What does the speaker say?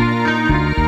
Música